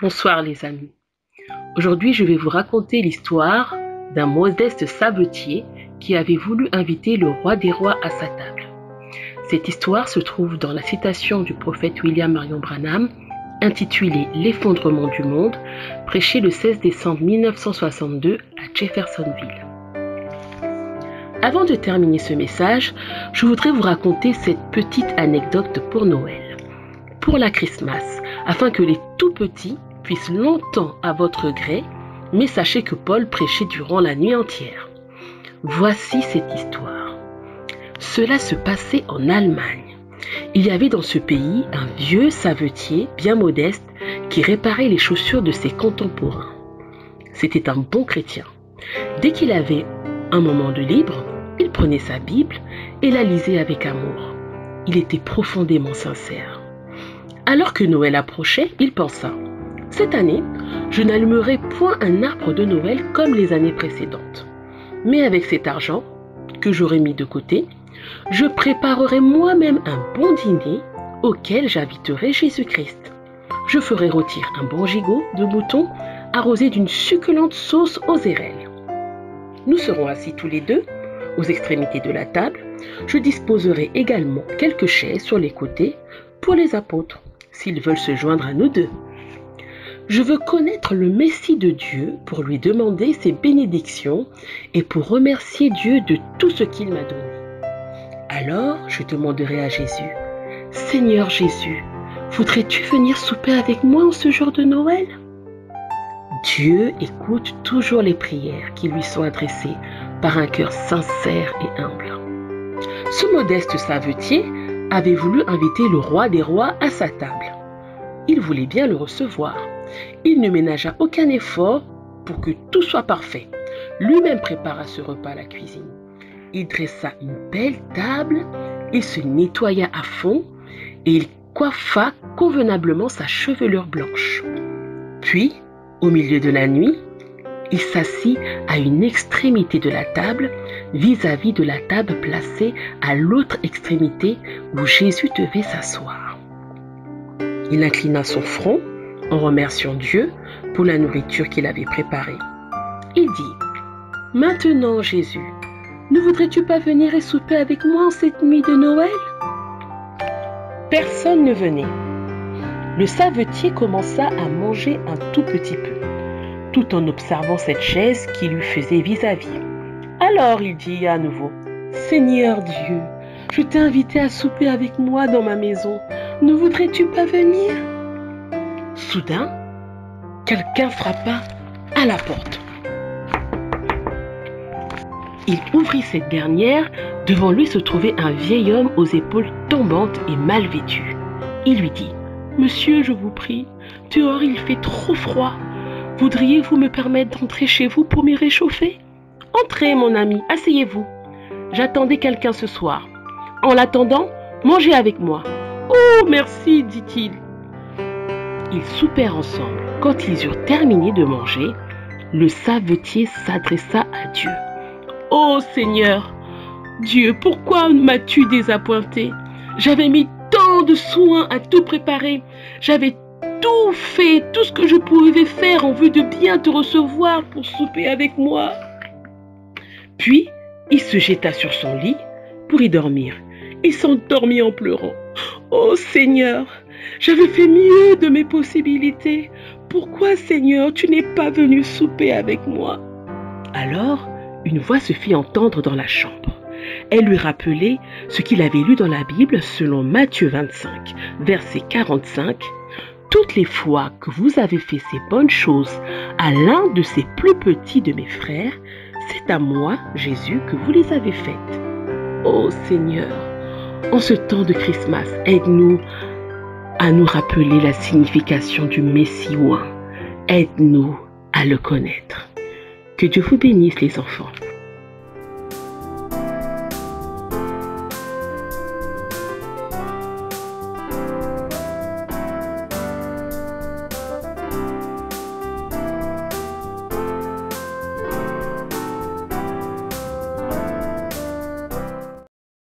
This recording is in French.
Bonsoir les amis. Aujourd'hui, je vais vous raconter l'histoire d'un modeste savetier qui avait voulu inviter le roi des rois à sa table. Cette histoire se trouve dans la citation du prophète William Marion Branham intitulée L'effondrement du monde, prêchée le 16 décembre 1962 à Jeffersonville. Avant de terminer ce message, je voudrais vous raconter cette petite anecdote pour Noël, pour la Christmas, afin que les tout petits longtemps à votre gré, mais sachez que Paul prêchait durant la nuit entière. Voici cette histoire. Cela se passait en Allemagne. Il y avait dans ce pays un vieux savetier bien modeste qui réparait les chaussures de ses contemporains. C'était un bon chrétien. Dès qu'il avait un moment de libre, il prenait sa Bible et la lisait avec amour. Il était profondément sincère. Alors que Noël approchait, il pensa cette année, je n'allumerai point un arbre de Noël comme les années précédentes. Mais avec cet argent que j'aurai mis de côté, je préparerai moi-même un bon dîner auquel j'inviterai Jésus-Christ. Je ferai rôtir un bon gigot de mouton arrosé d'une succulente sauce aux érelles. Nous serons assis tous les deux aux extrémités de la table. Je disposerai également quelques chaises sur les côtés pour les apôtres, s'ils veulent se joindre à nous deux. Je veux connaître le Messie de Dieu pour lui demander ses bénédictions et pour remercier Dieu de tout ce qu'il m'a donné. Alors je demanderai à Jésus, Seigneur Jésus, voudrais-tu venir souper avec moi en ce jour de Noël? Dieu écoute toujours les prières qui lui sont adressées par un cœur sincère et humble. Ce modeste savetier avait voulu inviter le roi des rois à sa table. Il voulait bien le recevoir il ne ménagea aucun effort pour que tout soit parfait. Lui-même prépara ce repas à la cuisine. Il dressa une belle table, il se nettoya à fond et il coiffa convenablement sa chevelure blanche. Puis, au milieu de la nuit, il s'assit à une extrémité de la table vis-à-vis -vis de la table placée à l'autre extrémité où Jésus devait s'asseoir. Il inclina son front en remerciant Dieu pour la nourriture qu'il avait préparée. Il dit, Maintenant Jésus, ne voudrais-tu pas venir et souper avec moi en cette nuit de Noël? Personne ne venait. Le savetier commença à manger un tout petit peu, tout en observant cette chaise qui lui faisait vis-à-vis. Alors il dit à nouveau, Seigneur Dieu, je t'ai invité à souper avec moi dans ma maison. Ne voudrais-tu pas venir? Soudain, quelqu'un frappa à la porte. Il ouvrit cette dernière. Devant lui se trouvait un vieil homme aux épaules tombantes et mal vêtu. Il lui dit Monsieur, je vous prie, dehors il fait trop froid. Voudriez-vous me permettre d'entrer chez vous pour m'y réchauffer? Entrez, mon ami, asseyez-vous. J'attendais quelqu'un ce soir. En l'attendant, mangez avec moi. Oh, merci, dit-il. Ils soupèrent ensemble. Quand ils eurent terminé de manger, le savetier s'adressa à Dieu. Ô Seigneur, Dieu, pourquoi m'as-tu désappointé? J'avais mis tant de soins à tout préparer. J'avais tout fait, tout ce que je pouvais faire en vue de bien te recevoir pour souper avec moi. Puis, il se jeta sur son lit pour y dormir. Il s'endormit en pleurant. Ô Seigneur, j'avais fait mieux de mes possibilités. Pourquoi, Seigneur, tu n'es pas venu souper avec moi? Alors, une voix se fit entendre dans la chambre. Elle lui rappelait ce qu'il avait lu dans la Bible selon Matthieu 25, verset 45. Toutes les fois que vous avez fait ces bonnes choses à l'un de ces plus petits de mes frères, c'est à moi, Jésus, que vous les avez faites. Ô Seigneur, en ce temps de Christmas, aide-nous à nous rappeler la signification du Messie Aide-nous à le connaître. Que Dieu vous bénisse les enfants.